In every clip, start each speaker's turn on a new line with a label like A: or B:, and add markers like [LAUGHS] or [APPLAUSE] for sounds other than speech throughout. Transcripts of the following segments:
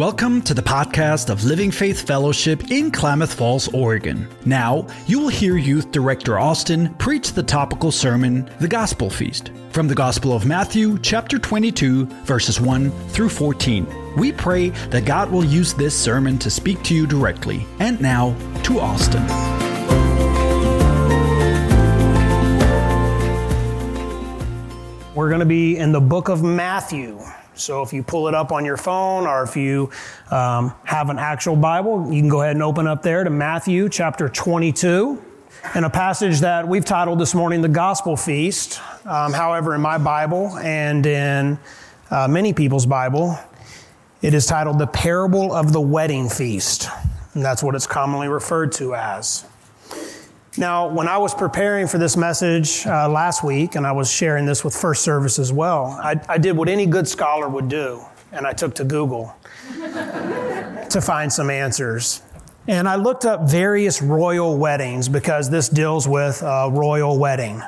A: Welcome to the podcast of Living Faith Fellowship in Klamath Falls, Oregon. Now, you will hear Youth Director Austin preach the topical sermon, The Gospel Feast, from the Gospel of Matthew, chapter 22, verses 1 through 14. We pray that God will use this sermon to speak to you directly. And now, to Austin.
B: We're going to be in the book of Matthew. So if you pull it up on your phone or if you um, have an actual Bible, you can go ahead and open up there to Matthew chapter 22 and a passage that we've titled this morning the Gospel Feast. Um, however, in my Bible and in uh, many people's Bible, it is titled the Parable of the Wedding Feast. And that's what it's commonly referred to as. Now, when I was preparing for this message uh, last week, and I was sharing this with First Service as well, I, I did what any good scholar would do, and I took to Google [LAUGHS] to find some answers. And I looked up various royal weddings because this deals with a royal wedding.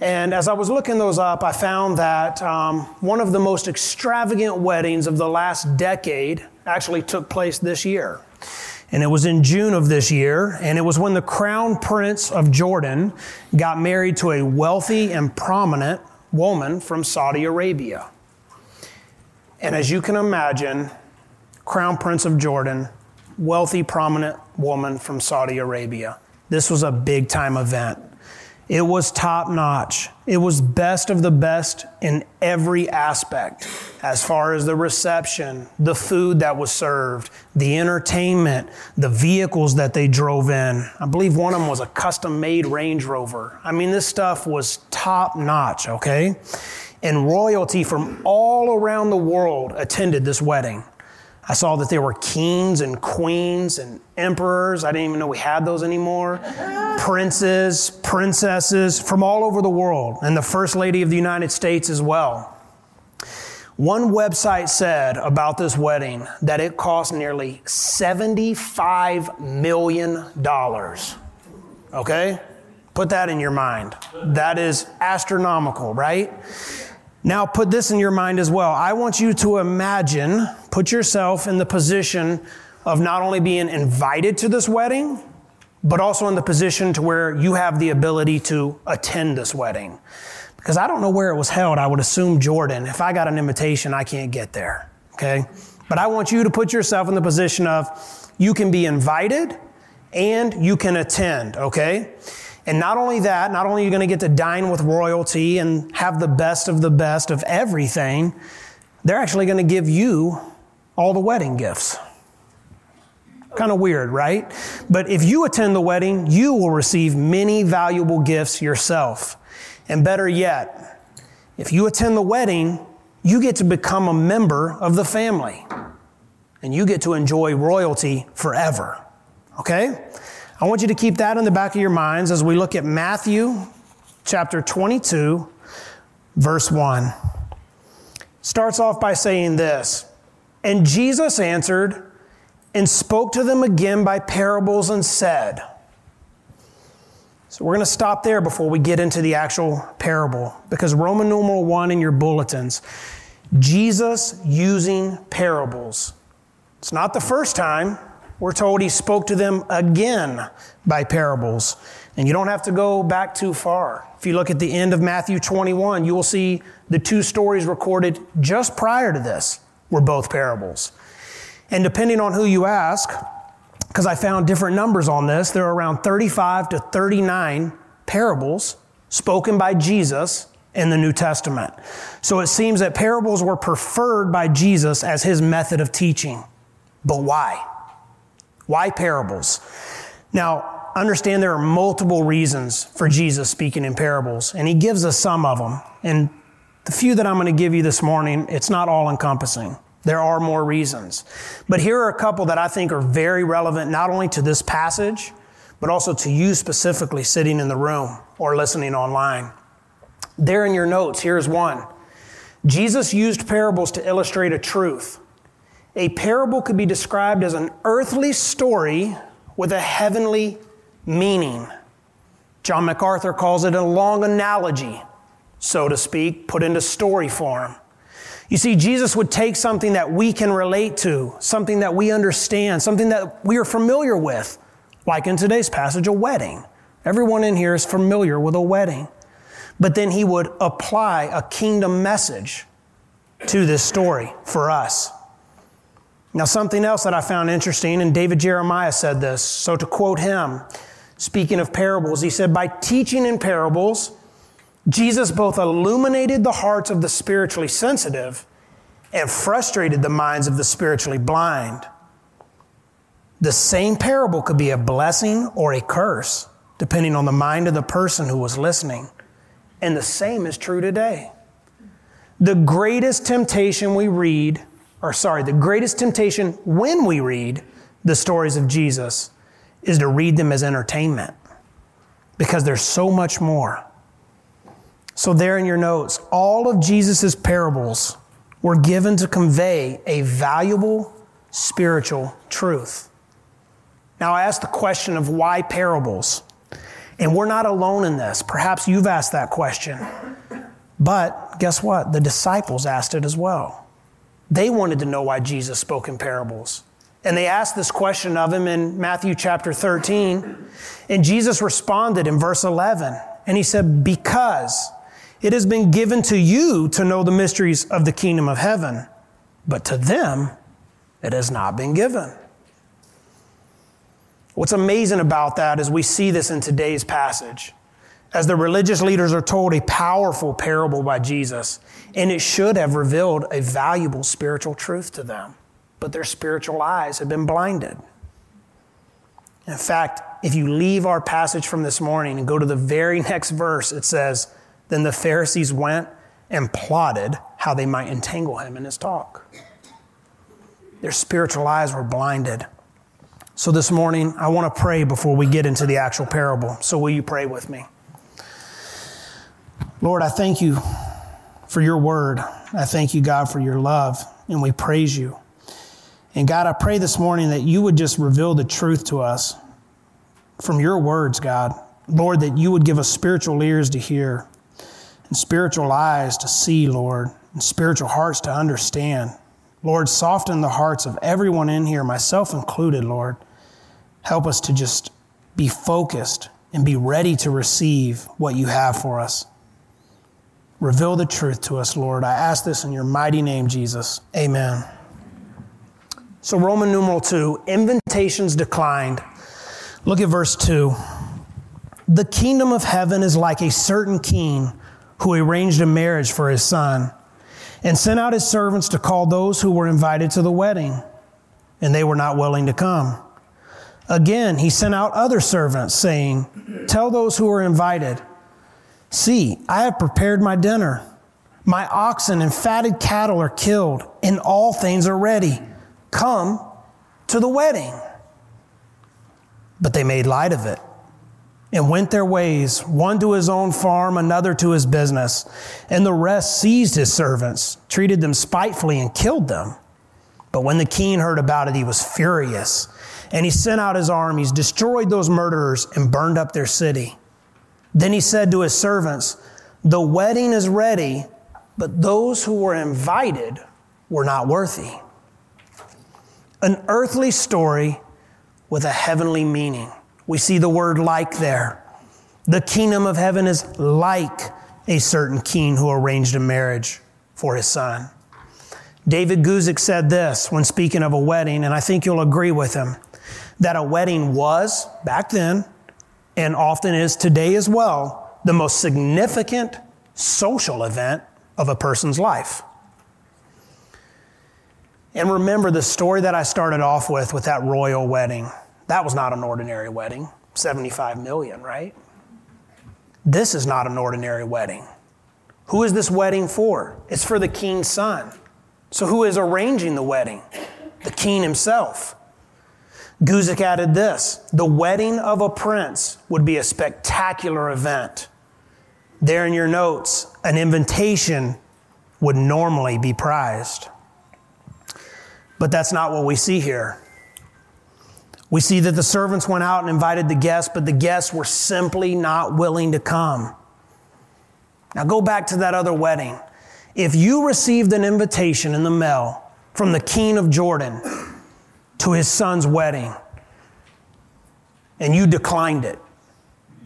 B: And as I was looking those up, I found that um, one of the most extravagant weddings of the last decade actually took place this year. And it was in June of this year, and it was when the crown prince of Jordan got married to a wealthy and prominent woman from Saudi Arabia. And as you can imagine, crown prince of Jordan, wealthy, prominent woman from Saudi Arabia. This was a big time event. It was top notch. It was best of the best in every aspect, as far as the reception, the food that was served, the entertainment, the vehicles that they drove in. I believe one of them was a custom made Range Rover. I mean, this stuff was top notch, okay? And royalty from all around the world attended this wedding. I saw that there were kings and queens and emperors. I didn't even know we had those anymore. Princes, princesses from all over the world, and the First Lady of the United States as well. One website said about this wedding that it cost nearly $75 million. Okay? Put that in your mind. That is astronomical, right? Now, put this in your mind as well. I want you to imagine, put yourself in the position of not only being invited to this wedding, but also in the position to where you have the ability to attend this wedding. Because I don't know where it was held. I would assume Jordan. If I got an invitation, I can't get there. Okay? But I want you to put yourself in the position of you can be invited and you can attend, okay? And not only that, not only are you going to get to dine with royalty and have the best of the best of everything, they're actually going to give you all the wedding gifts. Kind of weird, right? But if you attend the wedding, you will receive many valuable gifts yourself. And better yet, if you attend the wedding, you get to become a member of the family. And you get to enjoy royalty forever. Okay? I want you to keep that in the back of your minds as we look at Matthew chapter 22, verse 1. Starts off by saying this And Jesus answered and spoke to them again by parables and said, so we're going to stop there before we get into the actual parable because Roman numeral 1 in your bulletins, Jesus using parables. It's not the first time. We're told he spoke to them again by parables. And you don't have to go back too far. If you look at the end of Matthew 21, you will see the two stories recorded just prior to this were both parables. And depending on who you ask, because I found different numbers on this, there are around 35 to 39 parables spoken by Jesus in the New Testament. So it seems that parables were preferred by Jesus as his method of teaching. But why? Why parables? Now, understand there are multiple reasons for Jesus speaking in parables, and he gives us some of them. And the few that I'm going to give you this morning, it's not all encompassing. There are more reasons. But here are a couple that I think are very relevant, not only to this passage, but also to you specifically sitting in the room or listening online. There in your notes, here's one. Jesus used parables to illustrate a truth. A parable could be described as an earthly story with a heavenly meaning. John MacArthur calls it a long analogy, so to speak, put into story form. You see, Jesus would take something that we can relate to, something that we understand, something that we are familiar with, like in today's passage, a wedding. Everyone in here is familiar with a wedding. But then he would apply a kingdom message to this story for us. Now, something else that I found interesting, and David Jeremiah said this. So, to quote him, speaking of parables, he said, By teaching in parables, Jesus both illuminated the hearts of the spiritually sensitive and frustrated the minds of the spiritually blind. The same parable could be a blessing or a curse, depending on the mind of the person who was listening. And the same is true today. The greatest temptation we read, or sorry, the greatest temptation when we read the stories of Jesus is to read them as entertainment because there's so much more. So, there in your notes, all of Jesus' parables were given to convey a valuable spiritual truth. Now, I ask the question of why parables? And we're not alone in this. Perhaps you've asked that question. But guess what? The disciples asked it as well. They wanted to know why Jesus spoke in parables. And they asked this question of him in Matthew chapter 13. And Jesus responded in verse 11. And he said, Because it has been given to you to know the mysteries of the kingdom of heaven, but to them it has not been given. What's amazing about that is we see this in today's passage. As the religious leaders are told a powerful parable by Jesus, and it should have revealed a valuable spiritual truth to them, but their spiritual eyes have been blinded. In fact, if you leave our passage from this morning and go to the very [LAUGHS] next verse, it says, then the Pharisees went and plotted how they might entangle him in his talk. Their spiritual eyes were blinded. So this morning, I want to pray before we get into the actual parable. So will you pray with me? Lord, I thank you for your word. I thank you, God, for your love, and we praise you. And God, I pray this morning that you would just reveal the truth to us from your words, God. Lord, that you would give us spiritual ears to hear and spiritual eyes to see, Lord, and spiritual hearts to understand. Lord, soften the hearts of everyone in here, myself included, Lord. Help us to just be focused and be ready to receive what you have for us. Reveal the truth to us, Lord. I ask this in your mighty name, Jesus. Amen. So, Roman numeral 2, invitations declined. Look at verse 2. The kingdom of heaven is like a certain king who arranged a marriage for his son and sent out his servants to call those who were invited to the wedding, and they were not willing to come. Again, he sent out other servants, saying, Tell those who are invited, See, I have prepared my dinner. My oxen and fatted cattle are killed, and all things are ready. Come to the wedding. But they made light of it and went their ways, one to his own farm, another to his business. And the rest seized his servants, treated them spitefully, and killed them. But when the king heard about it, he was furious. And he sent out his armies, destroyed those murderers, and burned up their city. Then he said to his servants, The wedding is ready, but those who were invited were not worthy. An earthly story with a heavenly meaning. We see the word like there. The kingdom of heaven is like a certain king who arranged a marriage for his son. David Guzik said this when speaking of a wedding, and I think you'll agree with him that a wedding was, back then, and often is today as well, the most significant social event of a person's life. And remember the story that I started off with, with that royal wedding. That was not an ordinary wedding. 75 million, right? This is not an ordinary wedding. Who is this wedding for? It's for the king's son. So, who is arranging the wedding? The king himself. Guzik added this the wedding of a prince would be a spectacular event. There in your notes, an invitation would normally be prized. But that's not what we see here. We see that the servants went out and invited the guests, but the guests were simply not willing to come. Now go back to that other wedding. if you received an invitation in the mail from the king of Jordan to his son's wedding and you declined it,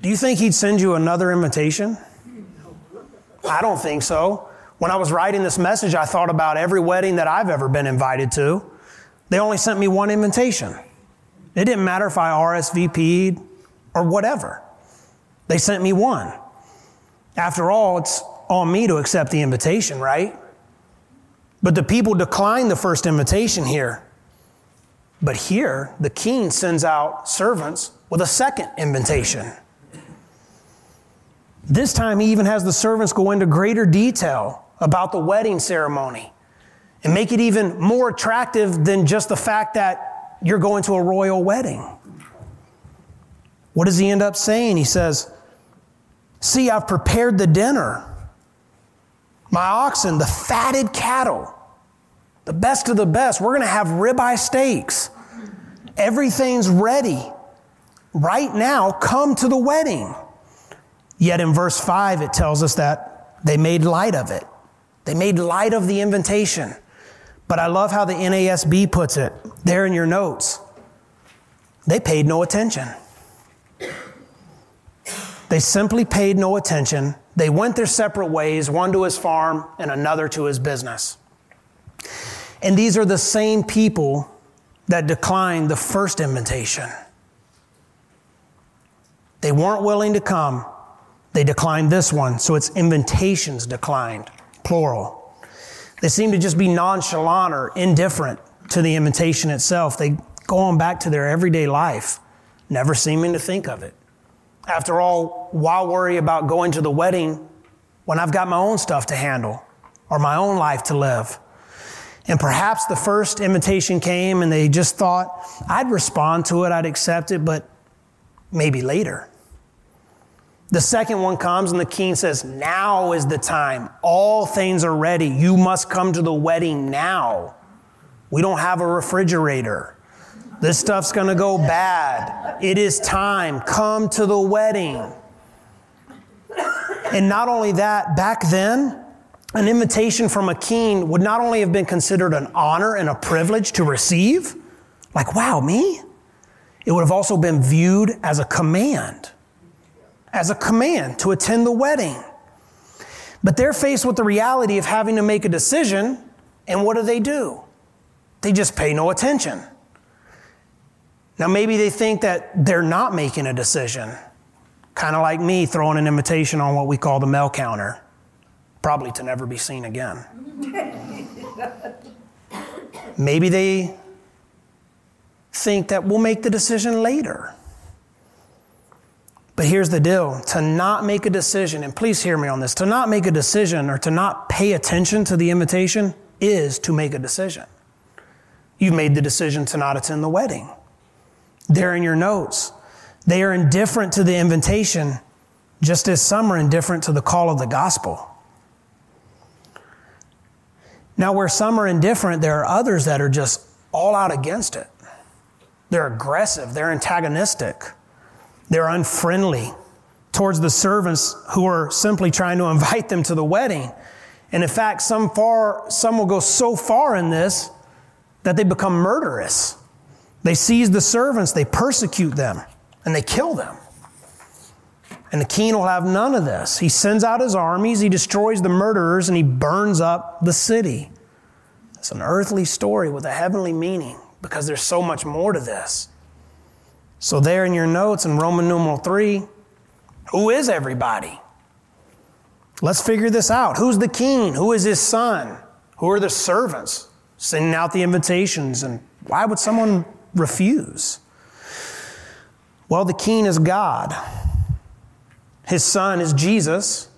B: do you think he'd send you another invitation? I don't think so. When I was writing this message, I thought about every wedding that I've ever been invited to. They only sent me one invitation. It didn't matter if I RSVP'd or whatever. They sent me one. After all, it's on me to accept the invitation, right? But the people declined the first invitation here. But here, the king sends out servants with a second invitation. This time, he even has the servants go into greater detail about the wedding ceremony and make it even more attractive than just the fact that you're going to a royal wedding. What does he end up saying? He says, See, I've prepared the dinner. My oxen, the fatted cattle, the best of the best. We're going to have ribeye steaks. Everything's ready. Right now, come to the wedding. Yet in verse 5, it tells us that they made light of it. They made light of the invitation. But I love how the NASB puts it there in your notes. They paid no attention. They simply paid no attention. They went their separate ways, one to his farm and another to his business. And these are the same people that declined the first invitation. They weren't willing to come. They declined this one, so its invitations declined, plural. They seem to just be nonchalant or indifferent to the invitation itself. They go on back to their everyday life, never seeming to think of it. After all, why worry about going to the wedding when I've got my own stuff to handle or my own life to live? And perhaps the first invitation came and they just thought, I'd respond to it, I'd accept it, but maybe later. The second one comes and the king says, Now is the time. All things are ready. You must come to the wedding now. We don't have a refrigerator. This stuff's going to go bad. It is time. Come to the wedding. And not only that, back then, an invitation from a king would not only have been considered an honor and a privilege to receive, like, wow, me? It would have also been viewed as a command, as a command to attend the wedding. But they're faced with the reality of having to make a decision, and what do they do? They just pay no attention. Now, maybe they think that they're not making a decision, kind of like me throwing an invitation on what we call the mail counter, probably to never be seen again. maybe they think that we'll make the decision later. But here's the deal to not make a decision, and please hear me on this to not make a decision or to not pay attention to the invitation is to make a decision. You've made the decision to not attend the wedding. There in your notes. They are indifferent to the invitation, just as some are indifferent to the call of the gospel. Now, where some are indifferent, there are others that are just all out against it. They're aggressive, they're antagonistic, they're unfriendly towards the servants who are simply trying to [LAUGHS] invite them to the wedding. And in fact, some far some will go so far in this that they become murderous. They seize the servants, they persecute them, and they kill them. And the king will have none of this. He sends out his armies, he destroys the murderers, and he burns up the city. It's an earthly story with a heavenly meaning because there's so much more to this. So, there in your notes in Roman numeral 3, who is everybody? Let's figure this out. Who's the king? Who is his son? Who are the servants sending out the invitations? And why would someone refuse? Well, the king is God. His son is Jesus.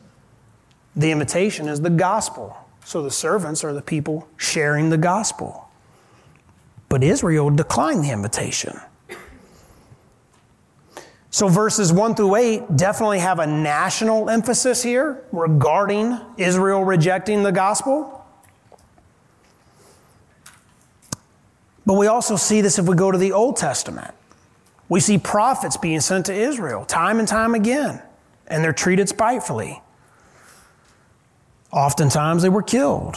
B: The invitation is the gospel. So the servants are the people sharing the gospel. But Israel declined the invitation. So verses 1 through 8 definitely have a national emphasis here regarding Israel rejecting the gospel. But we also see this if we go to the Old Testament. We see prophets being sent to Israel time and time again, and they're treated spitefully. Oftentimes they were killed.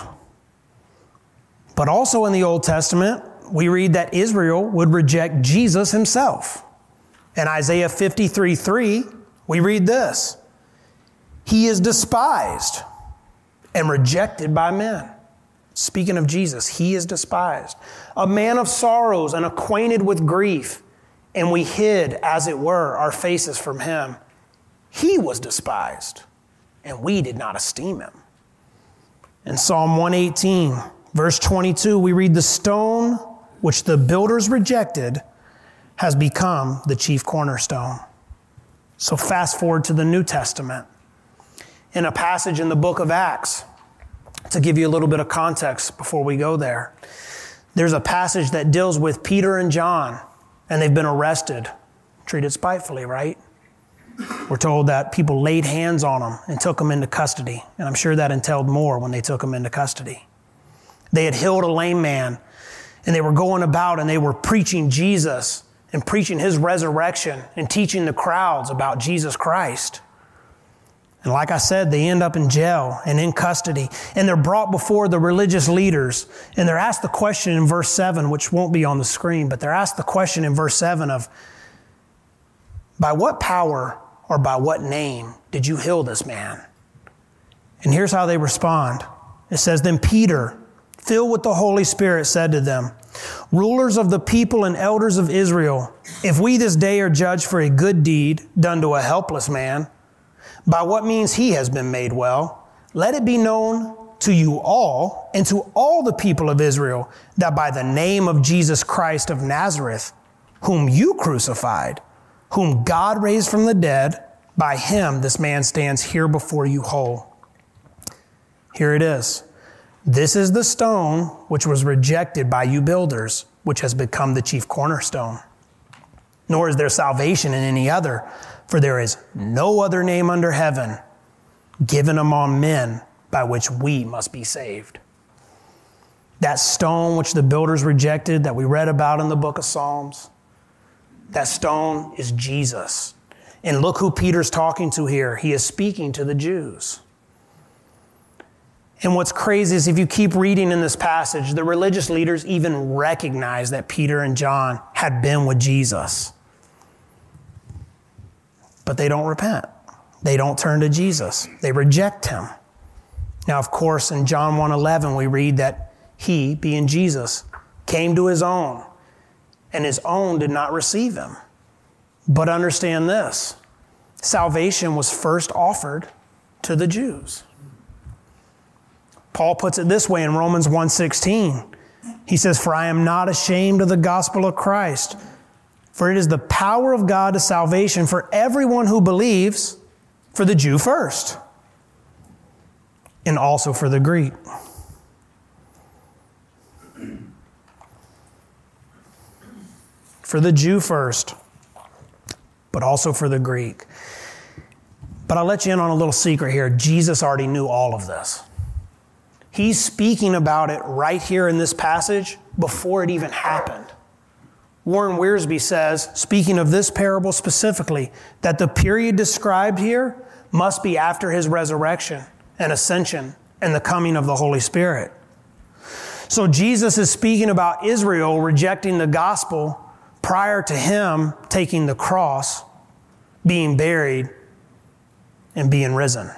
B: But also in the Old Testament, we read that Israel would reject Jesus himself. In Isaiah 53 3, we read this He is despised and rejected by men. Speaking of Jesus, he is despised. A man of sorrows and acquainted with grief, and we hid, as it were, our faces from him. He was despised, and we did not esteem him. In Psalm 118, verse 22, we read, The stone which the builders rejected has become the chief cornerstone. So, fast forward to the New Testament. In a passage in the book of Acts, to give you a little bit of context before we go there, there's a passage that deals with Peter and John, and they've been arrested, treated spitefully, right? We're told that people laid hands on them and took them into custody, and I'm sure that entailed more when they took them into custody. They had healed a lame man, and they were going about and they were preaching Jesus and preaching his resurrection and teaching the crowds about Jesus Christ. And like I said, they end up in jail and in custody. And they're brought before the religious leaders. And they're asked the question in verse 7, which won't be on the screen, but they're asked the question in verse 7 of, By what power or by what name did you heal this man? And here's how they respond it says, Then Peter, filled with the Holy Spirit, said to them, Rulers of the people and elders of Israel, if we this day are judged for a good deed done to a helpless man, by what means he has been made well, let it be known to you all and to all the people of Israel that by the name of Jesus Christ of Nazareth, whom you crucified, whom God raised from the dead, by him this man stands here before you whole. Here it is. This is the stone which was rejected by you builders, which has become the chief cornerstone. Nor is there salvation in any other. For there is no other name under heaven given among men by which we must be saved. That stone which the builders rejected that we read about in the book of Psalms, that stone is Jesus. And look who Peter's talking to here. He is speaking to the Jews. And what's crazy is if you keep reading in this passage, the religious leaders even recognize that Peter and John had been with Jesus but they don't repent. They don't turn to Jesus. They reject him. Now, of course, in John 1:11 we read that he, being Jesus, came to his own, and his own did not receive him. But understand this, salvation was first offered to the Jews. Paul puts it this way in Romans 1:16. He says, "For I am not ashamed of the gospel of Christ." For it is the power of God to salvation for everyone who believes, for the Jew first, and also for the Greek. For the Jew first, but also for the Greek. But I'll let you in on a little secret here. Jesus already knew all of this. He's speaking about it right here in this passage before it even happened. Warren Wiersbe says, speaking of this parable specifically, that the period described here must be after his resurrection and ascension and the coming of the Holy Spirit. So Jesus is speaking about Israel rejecting the gospel prior to him taking the cross, being buried, and being risen.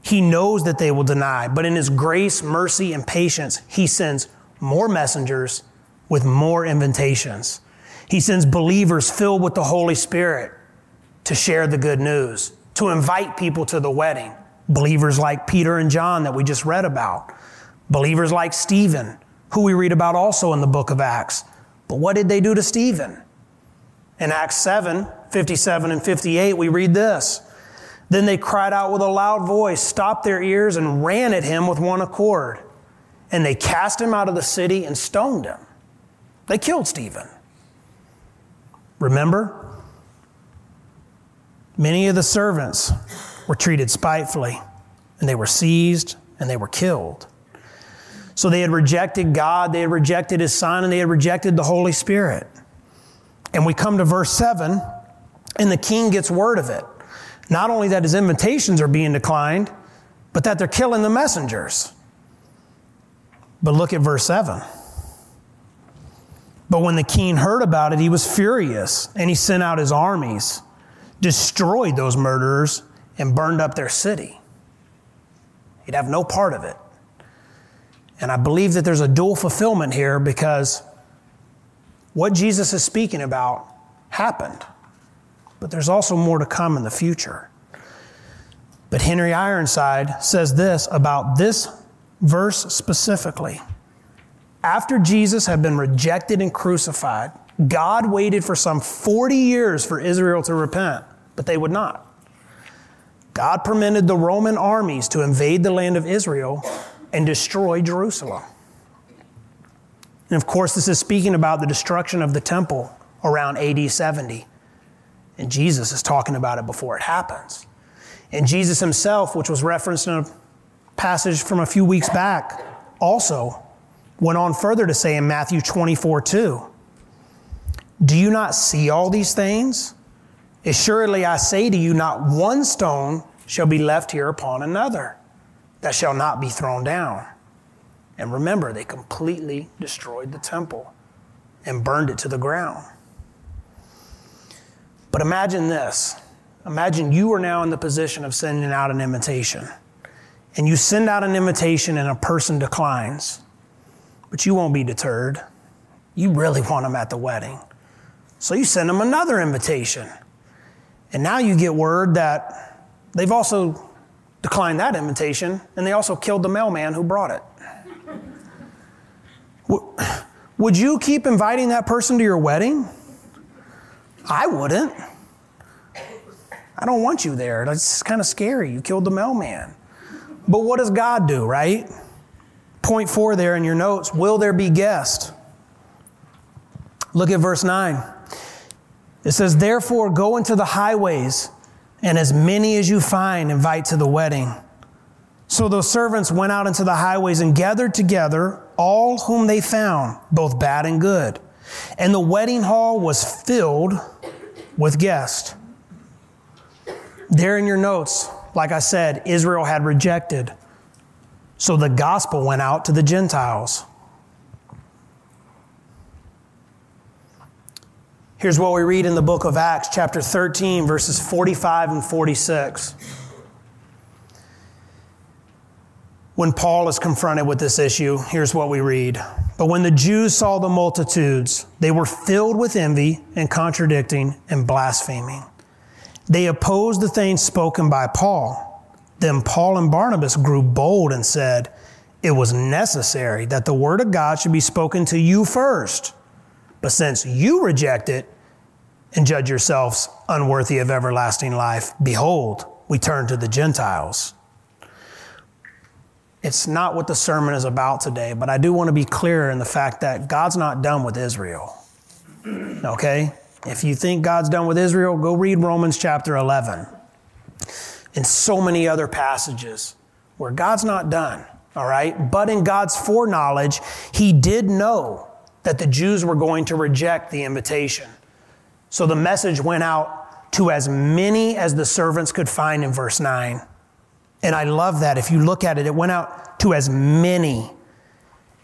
B: He knows that they will deny, but in his grace, mercy, and patience, he sends more messengers with more invitations. He sends believers filled with the Holy Spirit to share the good news, to invite people to the wedding. Believers like Peter and John that we just read about. Believers like Stephen, who we read about also in the book of Acts. But what did they do to Stephen? In Acts 7 57 and 58, we read this. Then they cried out with a loud voice, stopped their ears, and ran at him with one accord. And they cast him out of the city and stoned him. They killed Stephen. Remember? Many of the servants were treated spitefully, and they were seized and they were killed. So they had rejected God, they had rejected His Son, and they had rejected the Holy Spirit. And we come to verse 7, and the king gets word of it. Not only that his invitations are being declined, but that they're killing the messengers. But look at verse 7. But when the king heard about it, he was furious, and he sent out his armies, destroyed those murderers, and burned up their city. He'd have no part of it. And I believe that there's a dual fulfillment here because what Jesus is speaking about happened. But there's also more to come in the future. But Henry Ironside says this about this verse specifically. After Jesus had been rejected and crucified, God waited for some 40 years for Israel to repent, but they would not. God permitted the Roman armies to invade the land of Israel and destroy Jerusalem. And of course, this is speaking about the destruction of the temple around AD 70. And Jesus is talking about it before it happens. And Jesus himself, which was referenced in a passage from a few weeks back, also went on further to say in Matthew 24 2, Do you not see all these things? Assuredly, I say to you, not one stone shall be left here upon another that shall not be thrown down. And remember, they completely destroyed the temple and burned it to the ground. But imagine this. Imagine you are now in the position of sending out an invitation. And you send out an invitation and a person declines. But you won't be deterred. You really want them at the wedding. So you send them another invitation. And now you get word that they've also declined that invitation and they also killed the mailman who brought it. Would you keep inviting that person to your wedding? I wouldn't. I don't want you there. That's kind of scary. You killed the mailman. But what does God do, right? Point four there in your notes Will there be guests? Look at verse 9. It says, Therefore, go into the highways, and as many as you find, invite to the wedding. So those servants went out into the highways and gathered together all whom they found, both bad and good. And the wedding hall was filled with guests. There in your notes, like I said, Israel had rejected. So the gospel went out to the Gentiles. Here's what we read in the book of Acts, chapter 13, verses 45 and 46. When Paul is confronted with this issue, here's what we read. But when the Jews saw the multitudes, they were filled with envy and contradicting and blaspheming. They opposed the things spoken by Paul. Then Paul and Barnabas grew bold and said, It was necessary that the word of God should be spoken to you first. But since you reject it and judge yourselves unworthy of everlasting life, behold, we turn to the Gentiles. It's not what the sermon is about today, but I do want to be clear in the fact that God's not done with Israel. Okay? If you think God's done with Israel, go read Romans chapter 11 and so many other passages where God's not done, all right? But in God's foreknowledge, He did know that the Jews were going to reject the invitation. So the message went out to as many as the servants could find in verse 9. And I love that. If you look at it, it went out to as many,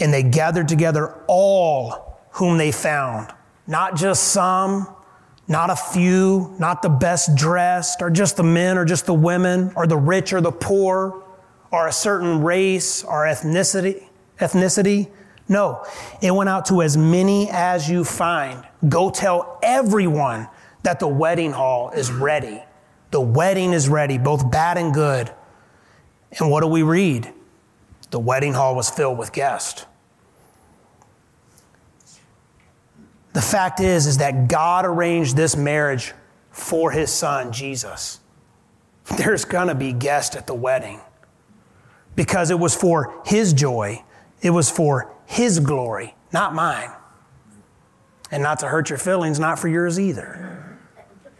B: and they gathered together all whom they found not just some, not a few, not the best dressed, or just the men, or just the women, or the rich, or the poor, or a certain race or ethnicity. Ethnicity. No, it went out to as many as you find. Go tell everyone that the wedding hall is ready. The wedding is ready, both bad and good. And what do we read? The wedding hall was filled with guests. The fact is, is that God arranged this marriage for his son, Jesus. There's gonna be guests at the wedding because it was for his joy, it was for his glory, not mine. And not to hurt your feelings, not for yours either.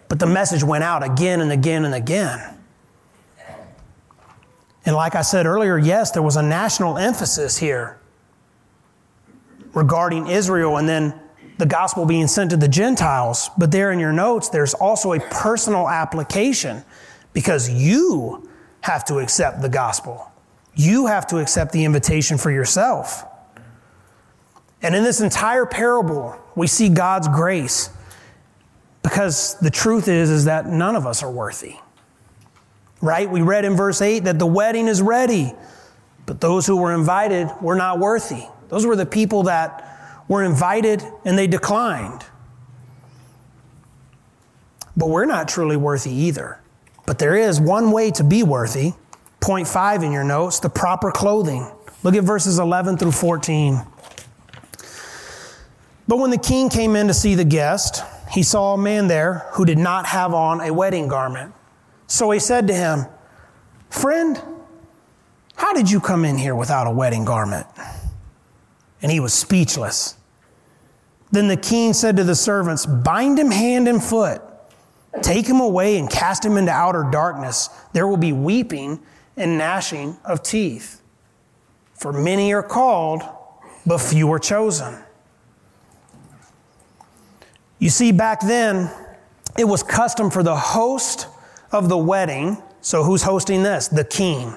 B: But the message went out again and again and again. And like I said earlier, yes, there was a national emphasis here regarding Israel and then the gospel being sent to the Gentiles. But there in your notes, there's also a personal application because you have to accept the gospel. You have to accept the invitation for yourself. And in this entire parable, we see God's grace because the truth is is that none of us are worthy. Right? We read in verse 8 that the wedding is ready, but those who were invited were not worthy. Those were the people that were invited and they declined. But we're not truly worthy either. But there is one way to be worthy. Point five in your notes the proper clothing. Look at verses 11 through 14. But when the king came in to see the guest, he saw a man there who did not have on a wedding garment. So he said to him, Friend, how did you come in here without a wedding garment? And he was speechless. Then the king said to the servants, Bind him hand and foot, take him away and cast him into outer darkness. There will be weeping and gnashing of teeth. For many are called, but few are chosen. You see, back then, it was custom for the host of the wedding. So, who's hosting this? The king.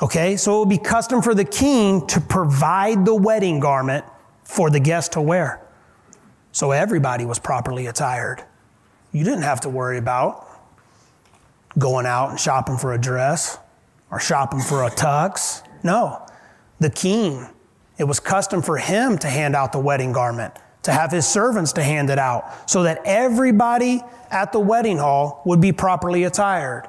B: Okay, so it would be custom for the king to provide the wedding garment for the guest to wear. So everybody was properly attired. You didn't have to worry about going out and shopping for a dress or shopping for a tux. No, the king, it was custom for him to hand out the wedding garment to have his servants to hand it out so that everybody at the wedding hall would be properly attired.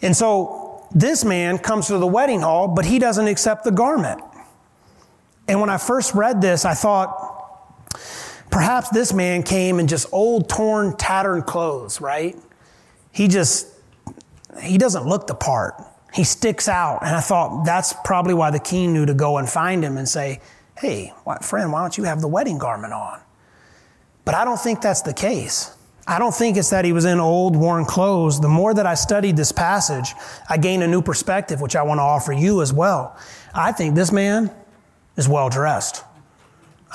B: And so this man comes to the wedding hall, but he doesn't accept the garment. And when I first read this, I thought perhaps this man came in just old, torn, tattered clothes, right? He just, he doesn't look the part. He sticks out. And I thought that's probably why the king knew to go and find him and say, hey, friend, why don't you have the wedding garment on? But I don't think that's the case. I don't think it's that he was in old, worn clothes. The more that I studied this passage, I gained a new perspective, which I want to offer you as well. I think this man is well dressed.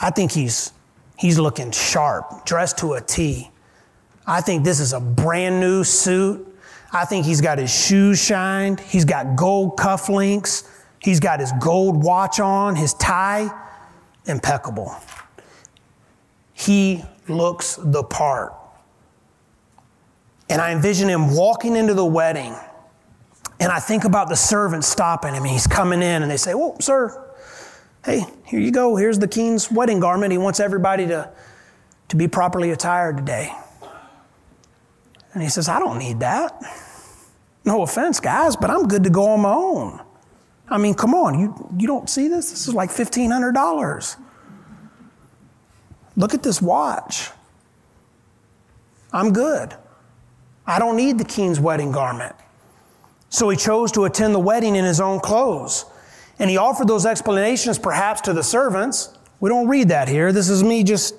B: I think he's, he's looking sharp, dressed to a T. I think this is a brand new suit. I think he's got his shoes shined. He's got gold cufflinks. He's got his gold watch on, his tie impeccable. He looks the part. And I envision him walking into the wedding. And I think about the servant stopping him. He's coming in, and they say, Well, sir, hey, here you go. Here's the king's wedding garment. He wants everybody to, to be properly attired today. And he says, I don't need that. No offense, guys, but I'm good to go on my own. I mean, come on, you, you don't see this? This is like $1,500. Look at this watch. I'm good. I don't need the king's wedding garment. So he chose to attend the wedding in his own clothes. And he offered those explanations perhaps to the servants. We don't read that here. This is me just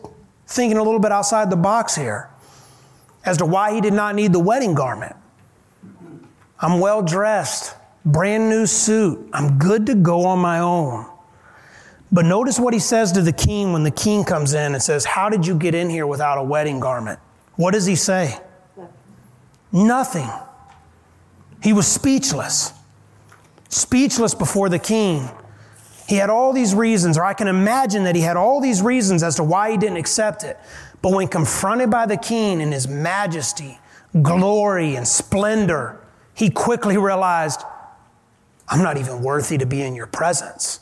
B: thinking a little bit outside the box here as to why he did not need the wedding garment. I'm well dressed brand new suit. I'm good to go on my own. But notice what he says to the king when the king comes in and says, How did you get in here without a wedding garment? What does he say? Nothing. He was speechless. Speechless before the king. He had all these reasons, or I can imagine that he had all these reasons as to why he didn't accept it. But when confronted by the king in his majesty, glory, and splendor, he quickly realized, I'm not even worthy to be in your presence.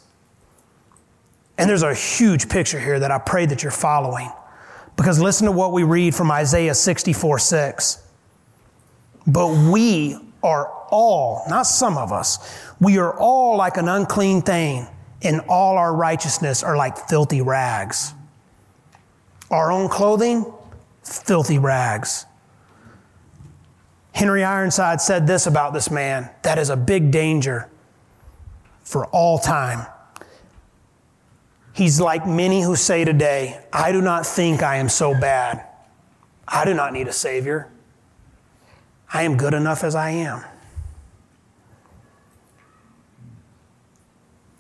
B: And there's a huge picture here that I pray that you're following. Because listen to what we read from Isaiah 64 6. But we are all, not some of us, we are all like an unclean thing, and all our righteousness are like filthy rags. Our own clothing, filthy rags. Henry Ironside said this about this man that is a big danger for all time. He's like many who say today, I do not think I am so bad. I do not need a Savior. I am good enough as I am.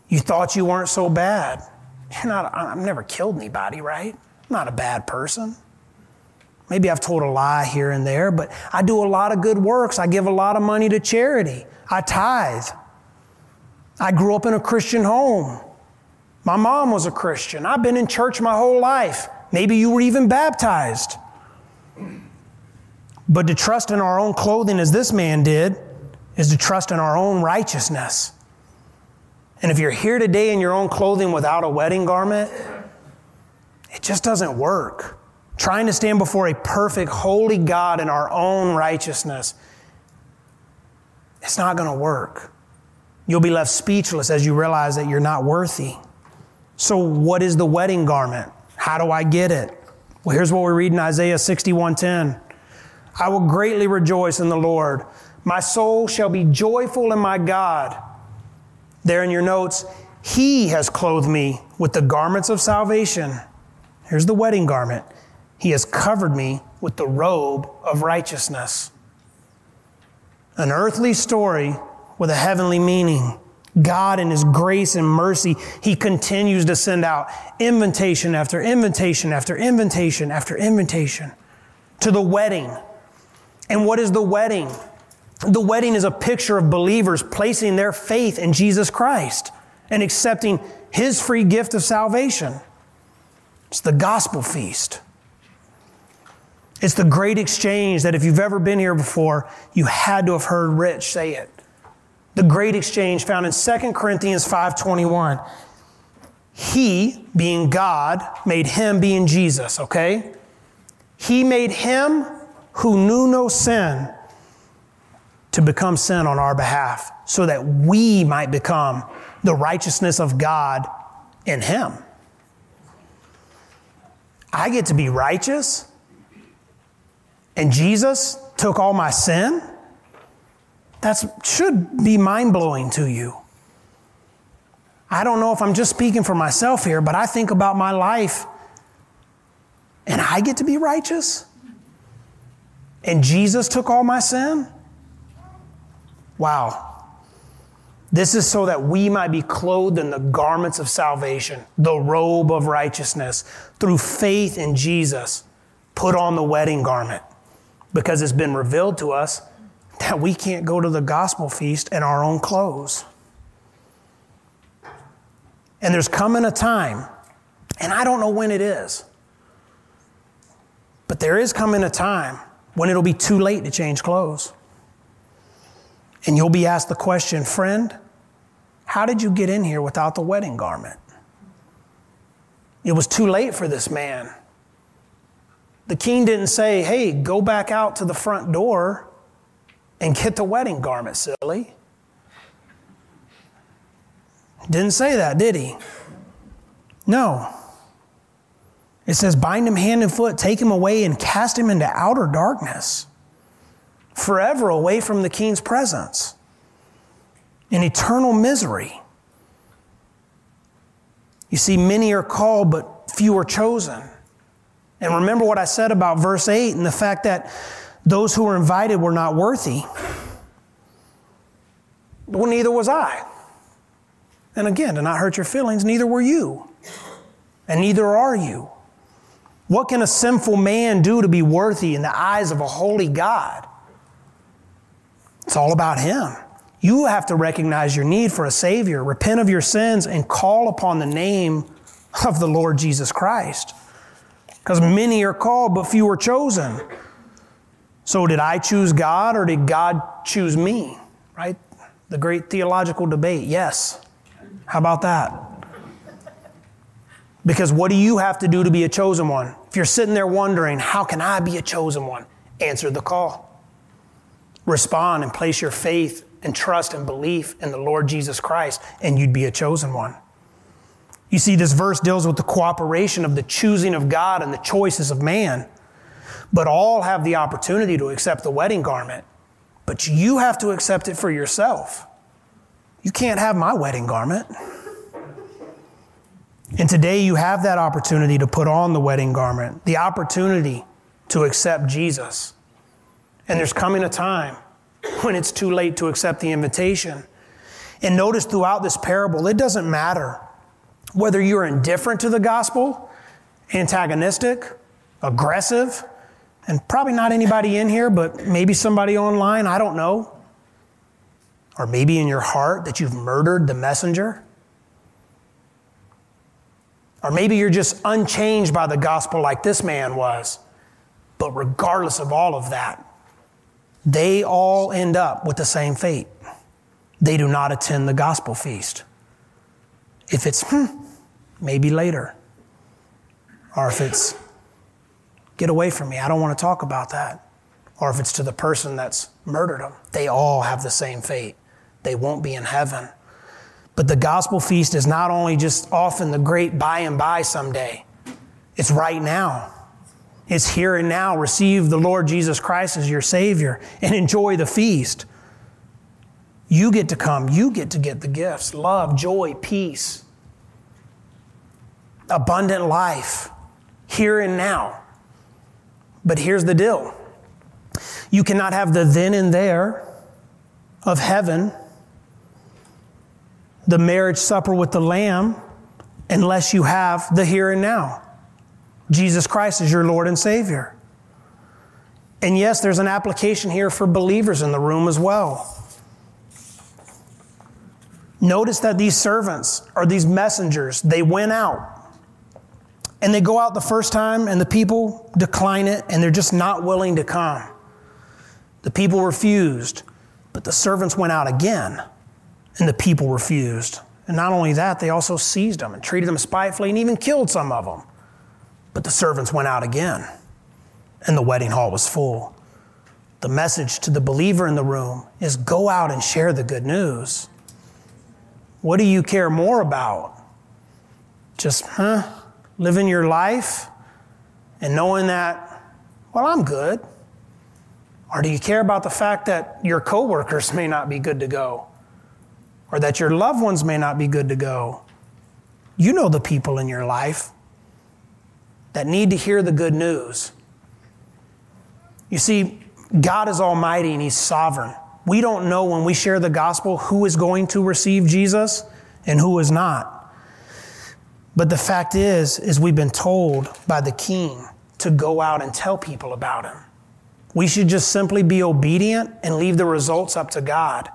B: You thought you weren't so bad. You're not, I've never killed anybody, right? I'm not a bad person. Maybe I've told a lie here and there, but I do a lot of good works. I give a lot of money to charity. I tithe. I grew up in a Christian home. My mom was a Christian. I've been in church my whole life. Maybe you were even baptized. But to trust in our own clothing as this man did is to trust in our own righteousness. And if you're here today in your own clothing without a wedding garment, it just doesn't work. Trying to stand before a perfect, holy God in our own righteousness, it's not going to work. You'll be left speechless as you realize that you're not worthy. So, what is the wedding garment? How do I get it? Well, here's what we read in Isaiah 61:10. I will greatly rejoice in the Lord. My soul shall be joyful in my God. There in your notes, He has clothed me with the garments of salvation. Here's the wedding garment. He has covered me with the robe of righteousness. An earthly story with a heavenly meaning. God, in His grace and mercy, He continues to send out invitation after invitation after invitation after invitation to the wedding. And what is the wedding? The wedding is a picture of believers placing their faith in Jesus Christ and accepting His free gift of salvation. It's the gospel feast. It's the great exchange that if you've ever been here before, you had to have heard Rich say it the great exchange found in 2 Corinthians 5:21. He, being God, made him being Jesus, okay? He made him who knew no sin to become sin on our behalf so that we might become the righteousness of God in him. I get to be righteous and Jesus took all my sin that should be mind blowing to you. I don't know if I'm just speaking for myself here, but I think about my life and I get to be righteous. And Jesus took all my sin. Wow. This is so that we might be clothed in the garments of salvation, the robe of righteousness. Through faith in Jesus, put on the wedding garment because it's been revealed to us that we can't go to the gospel feast in our own clothes. And there's coming a time, and I don't know when it is, but there is coming a time when it'll be too late to change clothes. And you'll be asked the question, friend, how did you get in here without the wedding garment? It was too late for this man. The king didn't say, hey, go back out to the front door and get the wedding garment, silly. Didn't say that, did he? No. It says, bind him hand and foot, take him away, and cast him into outer darkness, forever away from the king's presence, in eternal misery. You see, many are called, but few are chosen. And remember what I said about verse 8 and the fact that those who were invited were not worthy. Well, neither was I. And again, to not hurt your feelings, neither were you. And neither are you. What can a sinful man do to be worthy in the eyes of a holy God? It's all about Him. You have to recognize your need for a Savior, repent of your sins, and call upon the name of the Lord Jesus Christ. Because many are called, but few are chosen. So, did I choose God or did God choose me? Right? The great theological debate. Yes. How about that? Because what do you have to do to be a chosen one? If you're sitting there wondering, how can I be a chosen one? Answer the call. Respond and place your faith and trust and belief in the Lord Jesus Christ, and you'd be a chosen one. You see, this verse deals with the cooperation of the choosing of God and the choices of man but all have the opportunity to accept the wedding garment. But you have to accept it for yourself. You can't have my wedding garment. And today you have that opportunity to put on the wedding garment, the opportunity to accept Jesus. And there's coming a time when it's too late to accept the invitation. And notice throughout this parable, it doesn't matter whether you're indifferent to the gospel, antagonistic, aggressive, and probably not anybody in here, but maybe somebody online, I don't know. Or maybe in your heart that you've murdered the messenger. Or maybe you're just unchanged by the gospel like this man was. But regardless of all of that, they all end up with the same fate. They do not attend the gospel feast. If it's, hmm, maybe later. Or if it's, get away from me, I don't want to talk about that. Or if it's to the person that's murdered them, they all have the same fate. They won't be in heaven. But the gospel feast is not only just often the great by and by someday, it's right now. It's here and now. Receive the Lord Jesus Christ as your Savior and enjoy the feast. You get to come, you get to get the gifts love, joy, peace, abundant life, here and now. But here's the deal you cannot have the then and there of heaven the marriage supper with the Lamb unless you have the here and now. Jesus Christ is your Lord and Savior. And yes, there's an application here for believers in the room as well. Notice that these servants or these messengers, they went out. And they go out the first time, and the people decline it, and they're just not willing to come. The people refused, but the servants went out again. And the people refused. And not only that, they also seized them and treated them spitefully and even killed some of them. But the servants went out again, and the wedding hall was full. The message to the believer in the room is go out and share the good news. What do you care more about? Just, huh? Living your life and knowing that, well, I'm good. Or do you care about the fact that your coworkers [LAUGHS] may not be good to go? or that your loved ones may not be good to go. You know the people in your life that need to hear the good news. You see, God is almighty and He's sovereign. We don't know when we share the gospel who is going to receive Jesus and who is not. But the fact is, is we've been told by the king to go out and tell people about him. We should just simply be obedient and leave the results up to God.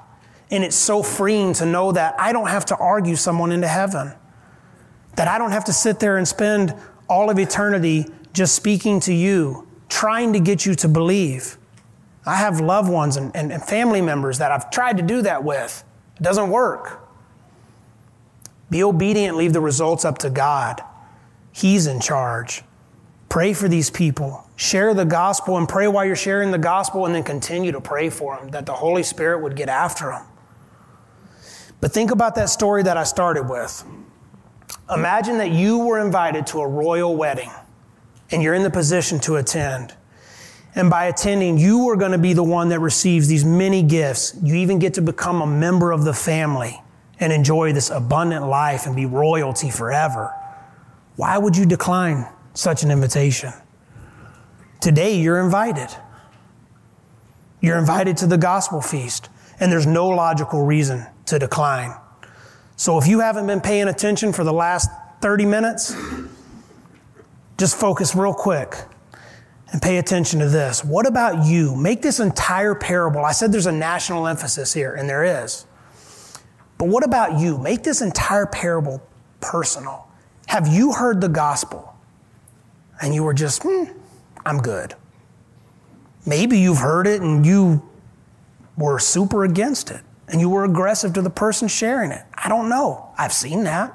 B: And it's so freeing to know that I don't have to argue someone into heaven, that I don't have to sit there and spend all of eternity just speaking to you, trying to get you to believe. I have loved ones and, and, and family members that I've tried to do that with. It doesn't work. Be obedient, leave the results up to God. He's in charge. Pray for these people. Share the gospel and pray while you're sharing the gospel, and then continue to pray for them that the Holy Spirit would get after them. But think about that story that I started with. Imagine that you were invited to a royal wedding and you're in the position to attend. And by attending, you are going to be the one that receives these many gifts. You even get to become a member of the family and enjoy this abundant life and be royalty forever. Why would you decline such an invitation? Today, you're invited. You're invited to the gospel feast, and there's no logical reason to decline. So if you haven't been paying attention for the last 30 minutes, just focus real quick and pay attention to this. What about you? Make this entire parable. I said there's a national emphasis here, and there is. But what about you? Make this entire parable personal. Have you heard the gospel and you were just, hmm, I'm good? Maybe you've heard it and you were super against it and you were aggressive to the person sharing it. I don't know. I've seen that.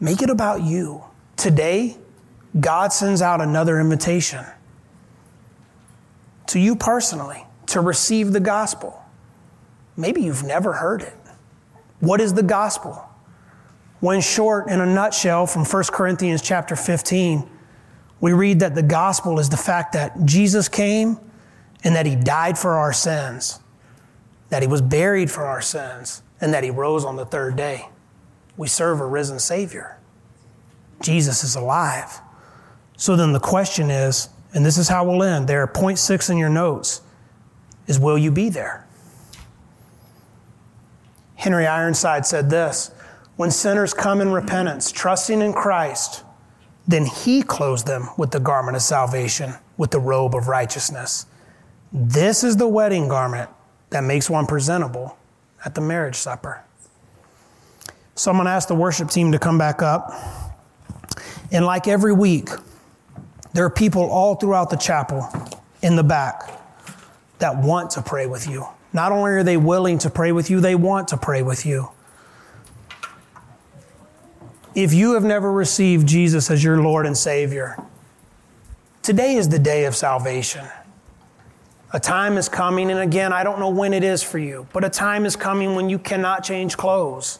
B: Make it about you. Today, God sends out another invitation to you personally to receive the gospel. Maybe you've never heard it. What is the gospel? When short, in a nutshell, from 1 Corinthians chapter 15, we read that the gospel is the fact that Jesus came and that he died for our sins, that he was buried for our sins, and that he rose on the third day. We serve a risen Savior. Jesus is alive. So then the question is, and this is how we'll end there, are point six in your notes, is will you be there? Henry Ironside said this When sinners come in repentance, trusting in Christ, Then he clothes them with the garment of salvation, with the robe of righteousness. This is the wedding garment that makes one presentable at the marriage supper. So I'm going to ask the worship team to come back up. And like every week, there are people all throughout the chapel in the back that want to pray with you. Not only are they willing to pray with you, they want to pray with you. If you have never received Jesus as your Lord and Savior, today is the day of salvation. A time is coming, and again, I don't know when it is for you, but a time is coming when you cannot change clothes.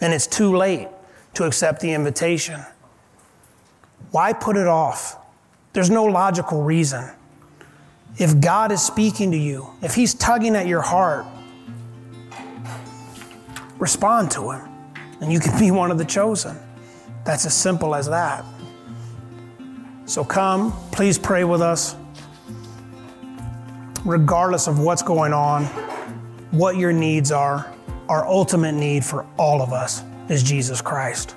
B: And it's too late to accept the invitation. Why put it off? There's no logical reason. If God is speaking to you, if He's tugging at your heart, respond to Him, and you can be one of the chosen. That's as simple as that. So come, please pray with us. Regardless of what's going on, what your needs are, our ultimate need for all of us is Jesus Christ.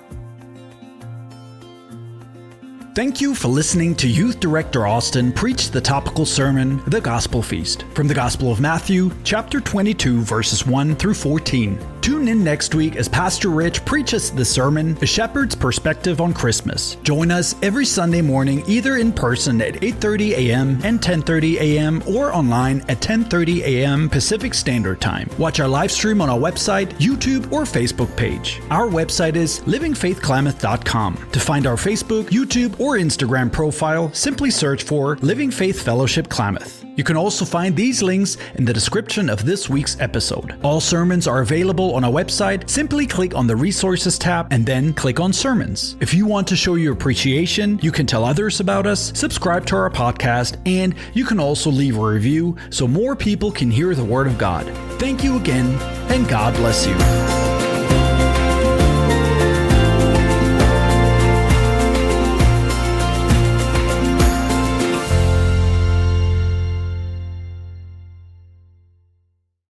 A: Thank you for listening to Youth Director Austin preach the topical sermon, The Gospel Feast, from the Gospel of Matthew, chapter 22, verses 1 through 14. Tune in next week as Pastor Rich preaches the sermon, A Shepherd's Perspective on Christmas. Join us every Sunday morning either in person at 8:30 a.m. and 10:30 a.m. or online at 10:30 a.m. Pacific Standard Time. Watch our live stream on our website, YouTube, or Facebook page. Our website is livingfaithklamath.com. To find our Facebook, YouTube, or Instagram profile, simply search for Living Faith Fellowship Klamath. You can also find these links in the description of this week's episode. All sermons are available on our website. Simply click on the Resources tab and then click on Sermons. If you want to show your appreciation, you can tell others about us, subscribe to our podcast, and you can also leave a review so more people can hear the Word of God. Thank you again, and God bless you.